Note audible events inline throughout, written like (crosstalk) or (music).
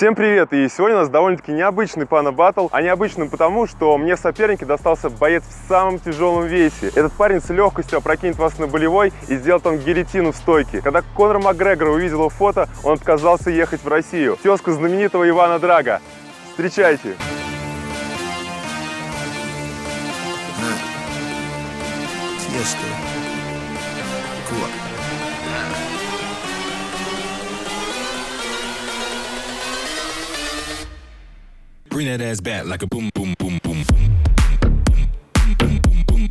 Всем привет! И сегодня у нас довольно-таки необычный пана батл, а необычным потому, что мне в сопернике достался боец в самом тяжелом весе. Этот парень с легкостью опрокинет вас на болевой и сделает он гильотину в стойке. Когда Конор Макгрегор увидел его фото, он отказался ехать в Россию. Тезку знаменитого Ивана Драга. Встречайте! Тесто. Кулак. Bring that ass back like a boom, boom, boom, boom. Boom, boom, boom.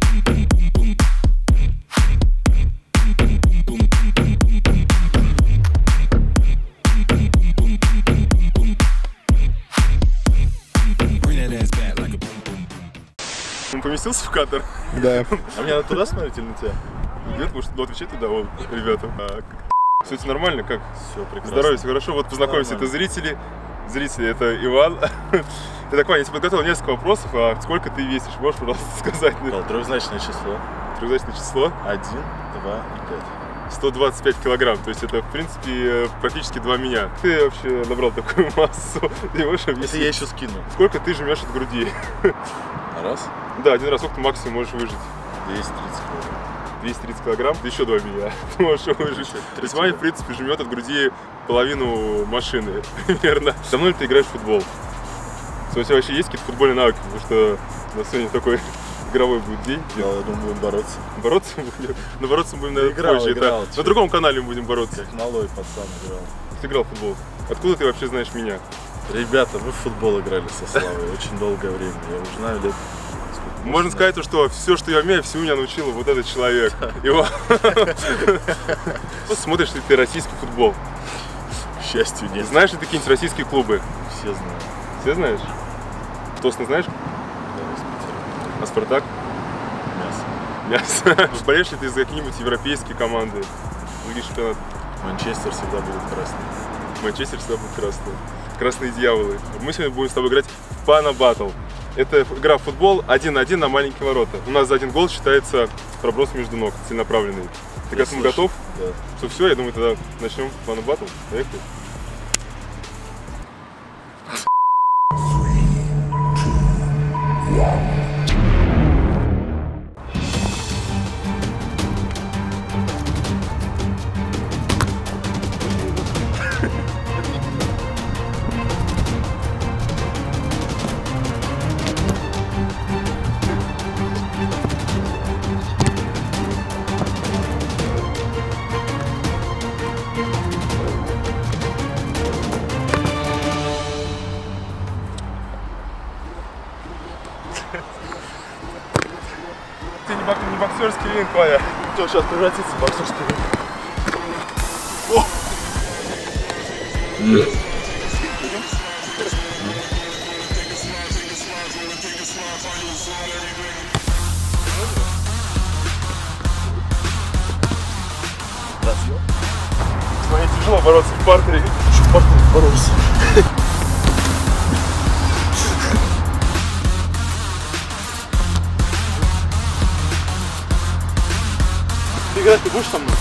Он поместился в кадр? Да. А мне надо туда смотреть или на тебя? Нет, может, ну, отвечай туда, вот, ребята. А, все это нормально? Как? Все, прекрасно. Здоровье, все хорошо. Вот познакомимся, это зрители. Зрители, это Иван. Я так понял, я тебе подготовил несколько вопросов, а сколько ты весишь? Можешь, пожалуйста, (laughs) сказать? Сказал, Трехзначное число. Трехзначное число. Один, два и пять. 125 килограмм, то есть это, в принципе, э, практически два меня. Ты вообще набрал такую (laughs) массу, ты можешь Если объяснить? я еще скину. Сколько ты жмешь от груди? (laughs) Раз, Да, один раз, сколько ты максимум можешь выжить? 230 килограмм. 230 килограмм, ты еще два меня ты можешь выжить. То есть Ваня, в принципе, жмет от груди половину машины (laughs) примерно. Давно ли ты играешь в футбол? У тебя вообще есть какие-то футбольные навыки? Потому что у нас сегодня такой (laughs) игровой будет день. Да, я думаю, будем бороться. Бороться будем? Но бороться будем, наверное, Играл, позже. играл, Это на другом канале мы будем бороться. Как малой пацан играл. Ты играл в футбол. Откуда ты вообще знаешь меня? Ребята, мы в футбол играли со Славой очень долгое время. Я уже знаю лет... Можно сказать, что все, что я умею, всему меня научил вот этот человек. Его. (laughs) Смотришь ли ты российский футбол? К счастью, нет. Знаешь ли ты какие-нибудь российские клубы? Все знают. Все знаешь? Тосно знаешь? Да. А Спартак? Мясо. Мясо. (laughs) Болеешь ли ты за какие-нибудь европейские команды? Другие чемпионаты? Манчестер всегда будет красный. Манчестер всегда будет красный. Красные дьяволы. Мы сегодня будем с тобой играть в Пана Баттл. Это игра в футбол 1-1 на маленькие ворота. У нас за один гол считается проброс между ног, целенаправленный. Ты к этому готов? Да. Что все, я думаю, тогда начнем Пана Баттл. Поехали. Ты не, бок- не боксерский ринг, Ваня. Что, сейчас превратится в боксерский ринг? Мне тяжело бороться в партере. Боролся. Играть ты будешь со мной?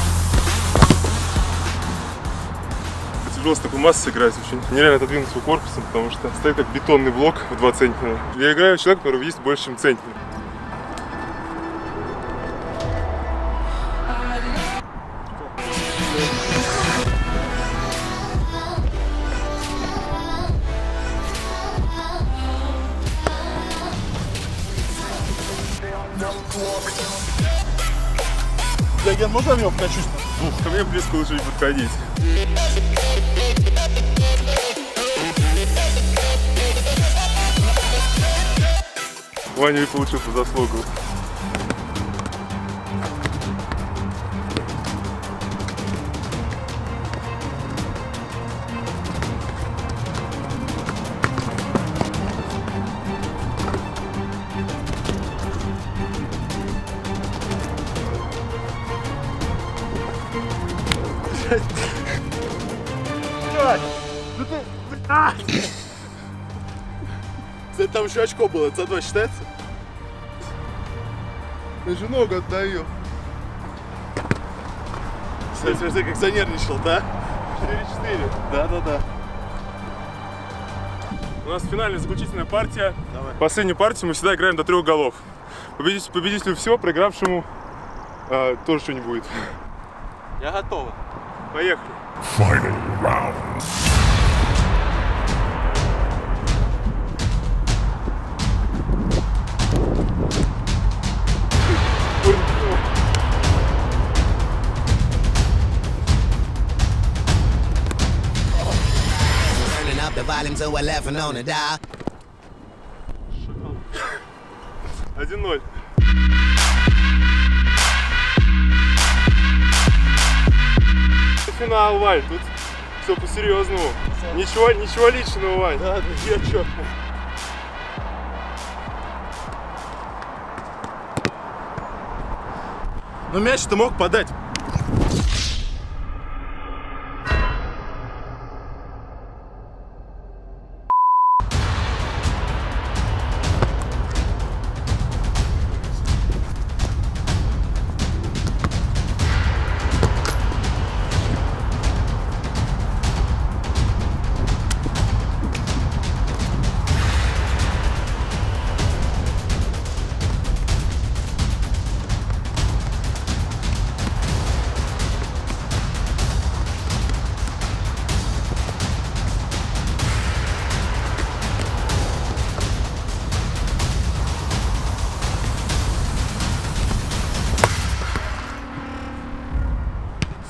Тяжело с такой массой играть очень. Нереально отодвинуть его корпусом, потому что стоит как бетонный блок в 2 центнера. Я играю в человека, который весит больше, чем центнер. Диаген, можно в него вкачусь? Ух, ко мне близко лучше не подходить. Ваня получил по заслугу. Кстати, там еще очко было, это 2 считается? Я же ногу отдаю. Смотри, смотри, как занервничал, да? 4-4. Да-да-да. У нас финальная заключительная партия. Давай. Последнюю партию мы всегда играем до трех голов. Победитель, победителю все, проигравшему а, тоже что не будет. Я готова. Поехали. Turning up to 11 on the dial. 1-0. Финал, Вань, тут все по-серьезному. Ничего, ничего личного, Вань. Да, да, я чё? Ну мяч ты мог подать.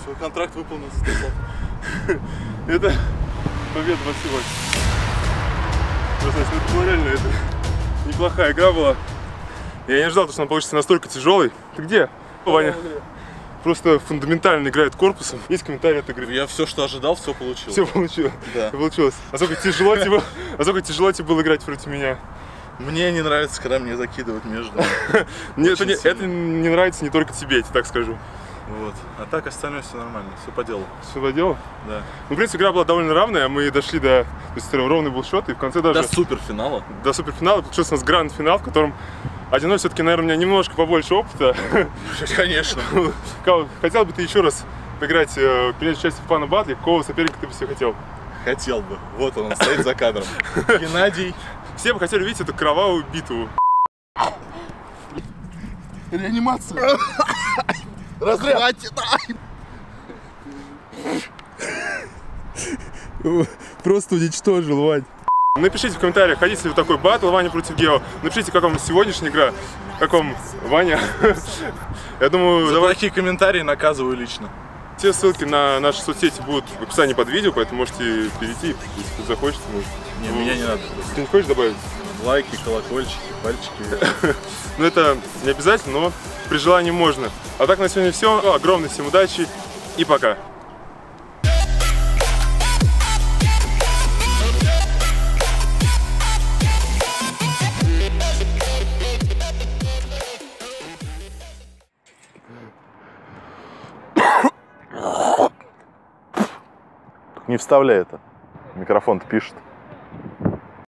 Свой контракт выполнен. Станислав. (laughs) Это победа во всего. Красавчик, ну это была реально это неплохая игра была. Я не ожидал, что она получится настолько тяжелой. Ты где, Ваня? Просто фундаментально играет корпусом. Есть комментарий от игры. Я все, что ожидал, все получил. Все получилось. Да. Получилось. А сколько тяжело тебе, а сколько тяжело тебе было играть против меня? Мне не нравится, когда мне закидывают между. (laughs) Мне это не, это не нравится не только тебе, я тебе так скажу. Вот. А так остальное все нормально, все по делу. Все по делу? Да. Ну, в принципе, игра была довольно равная, мы дошли до... То есть ровный был счет, и в конце даже... До суперфинала. до суперфинала получился у нас гранд-финал, в котором 1-0 все-таки, наверное, у меня немножко побольше опыта. (laughs) Конечно. (laughs) Хотел бы ты еще раз поиграть, э, принять участие в пана батле, какого соперника ты бы себе хотел? Хотел бы. Вот он, он стоит за кадром. (laughs) Геннадий. Все бы хотели увидеть эту кровавую битву. Реанимация. Разряд. Просто уничтожил, Вань. Напишите в комментариях, хотите ли вы такой батл Ваня против Гео. Напишите, как вам сегодняшняя игра, как вам Ваня. (laughs) Я думаю, За давай... такие комментарии наказываю лично. Все ссылки на наши соцсети будут в описании под видео, поэтому можете перейти, если кто захочет. может. Не, меня не надо. Ты не хочешь добавить? Лайки, колокольчики, пальчики. (laughs) Ну это не обязательно, но при желании можно. А так на сегодня все. Огромной всем удачи и пока. Не вставляй это. Микрофон-то пишет.